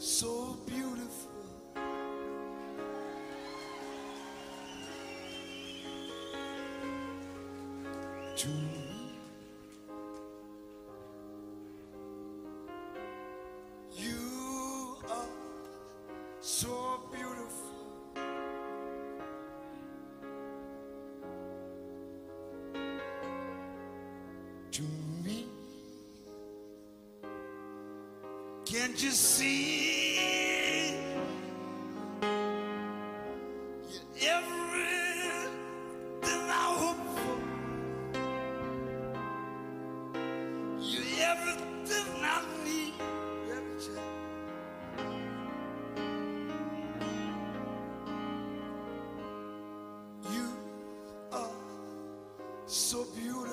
so beautiful. To you are so beautiful. To me, Can't you see? You're everything I for. You're everything I need. You are so beautiful.